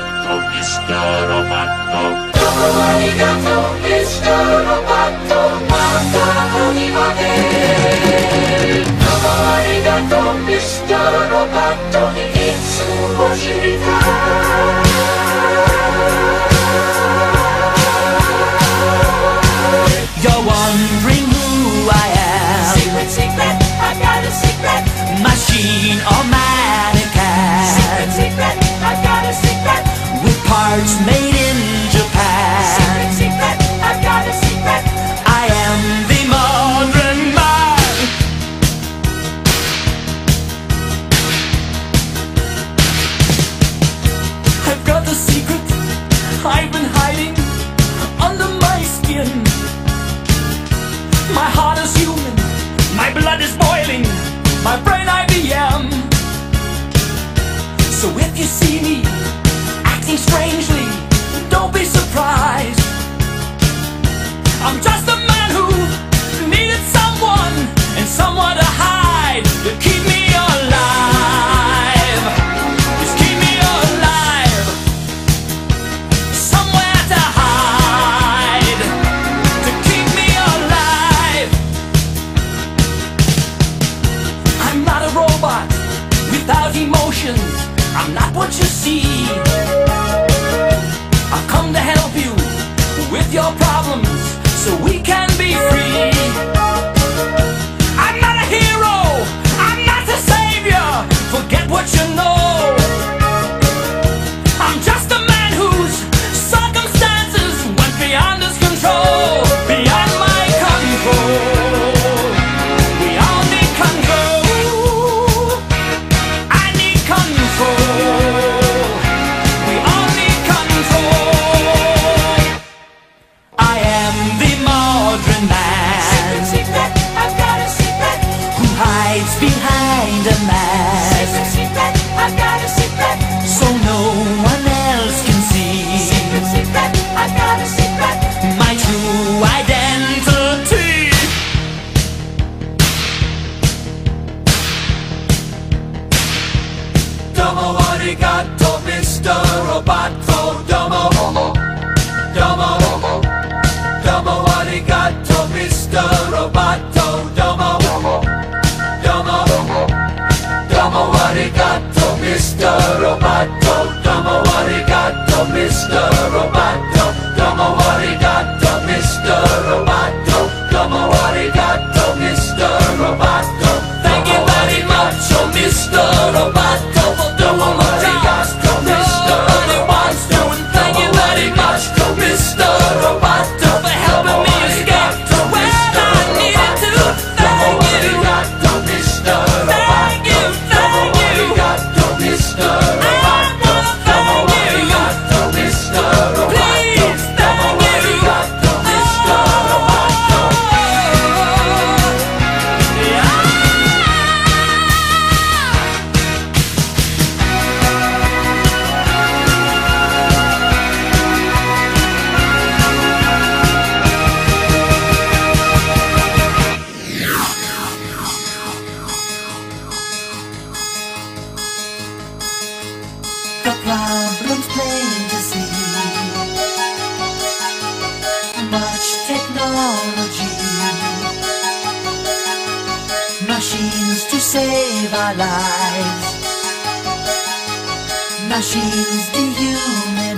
gatto, mister robatto. Dopo ogni gatto, mister robatto, manca l'anima gatto. my brain IBM. So if you see me your problems so we can Mr. Roboto, domo arigato, Mr. problems plain to see. Much technology, machines to save our lives, machines dehumanize.